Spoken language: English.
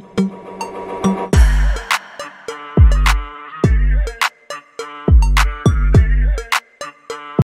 thank you.